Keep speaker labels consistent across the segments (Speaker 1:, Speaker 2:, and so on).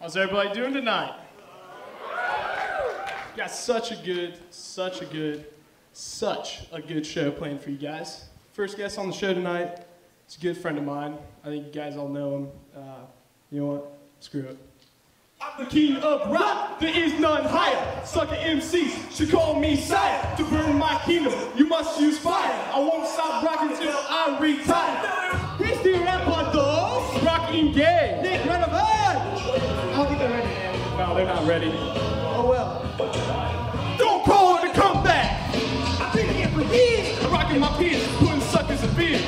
Speaker 1: How's everybody doing tonight? Got such a good, such a good, such a good show planned for you guys. First guest on the show tonight is a good friend of mine. I think you guys all know him. Uh, you know what? Screw it. I'm the king of rock, there is none higher. Sucker MCs should call me sire. To burn my kingdom, you must use fire. I won't stop rocking till I retire. He's the rapper, though. Rocking gay.
Speaker 2: They're
Speaker 1: not ready.
Speaker 2: Oh well.
Speaker 1: Don't call it a comeback.
Speaker 2: I think I can breathe.
Speaker 1: I'm rocking my peers, putting suckers in fear.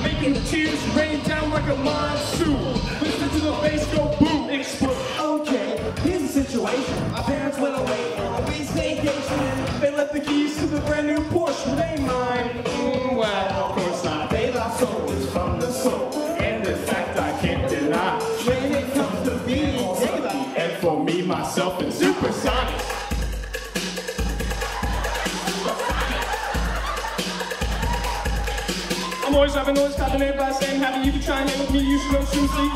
Speaker 1: Making the tears rain down like a monsoon. Listen to the bass go boom, explode.
Speaker 2: Okay, here's the situation. My parents went away on a week's vacation. They left the keys to the brand new Porsche. They mine.
Speaker 1: Mm, well, of course not.
Speaker 2: They lost souls from the soul.
Speaker 1: And in fact, I can't deny. I'm always rapping, always clapping, everybody saying happy. You can try and hang with me, you should know soon sleep.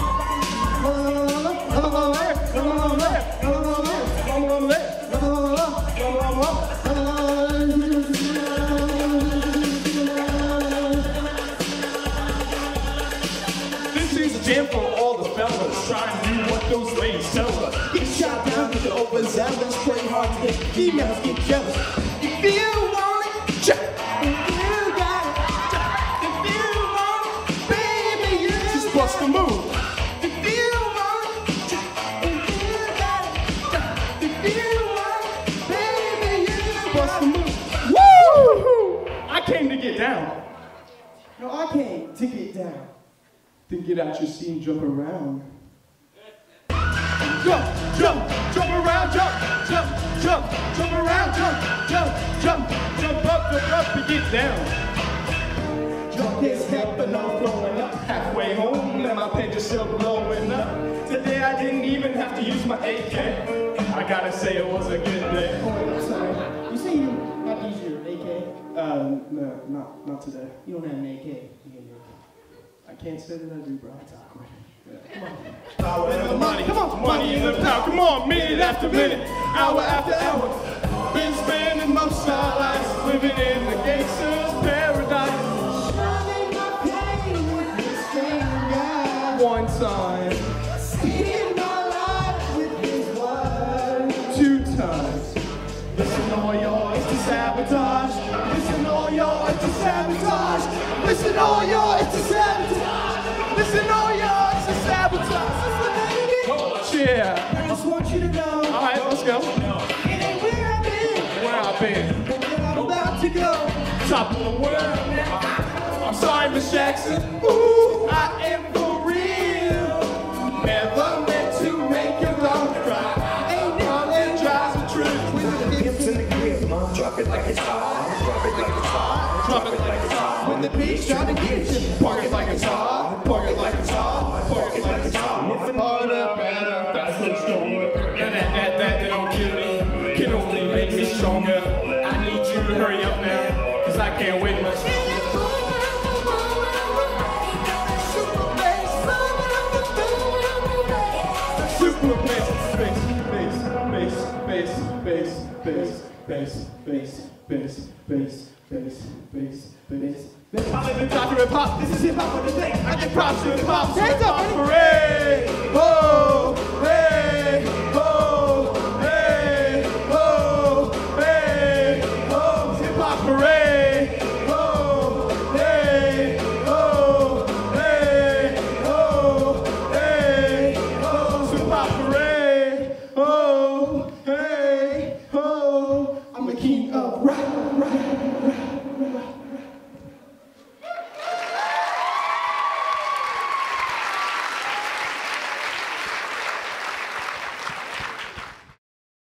Speaker 2: Pray hard to get females get jealous. If you want it, check. If you got it, if you want it, baby, you
Speaker 1: Just bust the move.
Speaker 2: If you want it, if you got it, if you want it, baby, you
Speaker 1: Bust the move. Woo! I came to get down.
Speaker 2: No, I came to get down.
Speaker 1: Then get out your seat and jump around. Jump, jump, jump around, jump, jump, jump, jump around, jump, jump, jump, jump up, jump up and get down.
Speaker 2: Jump this step and I'm throwing up.
Speaker 1: Halfway home and my page is still blowing up. Today I didn't even have to use my AK. I gotta say it was a good day.
Speaker 2: Oh, I'm sorry. You say you have to use your AK?
Speaker 1: Uh, no, not, not today.
Speaker 2: You don't have an AK. You get your
Speaker 1: I can't say that I do, bro.
Speaker 2: That's awkward.
Speaker 1: Power and the money, come on, money in the power, come on, minute after minute, hour after hour. Been spending most of our lives living in the gangster's paradise.
Speaker 2: Showing my pain with this stranger.
Speaker 1: One time,
Speaker 2: Seeing my life with his words.
Speaker 1: two times. Listen, all y'all, it's to sabotage. Listen, all y'all, it's to sabotage. Listen, all y'all, it's to sabotage. Listen, all y'all, it's to sabotage. Yeah.
Speaker 2: I just want you to know
Speaker 1: All right, let's go.
Speaker 2: it ain't where I've been,
Speaker 1: Where I've been.
Speaker 2: but where I'm about to go.
Speaker 1: top of the world now. I'm sorry, Miss Jackson. Ooh, I am for real. Never meant to make your dog cry. Ain't nothing drives the truth.
Speaker 2: With the hips and the grip,
Speaker 3: Drop it like it's hot. Drop it like it's hot.
Speaker 1: Drop it like it's hot.
Speaker 2: when the beat's trying to get you.
Speaker 1: Park it like it's hot. Can only make me stronger. I need you to hurry up now. Cause I can't wait much Super bass, bass, bass, bass, bass, bass, bass, bass, bass, bass, bass, bass, bass, bass. I live in. Hip Hop. This is hip hop for the day. I get props to hip hop. Hands up, hooray!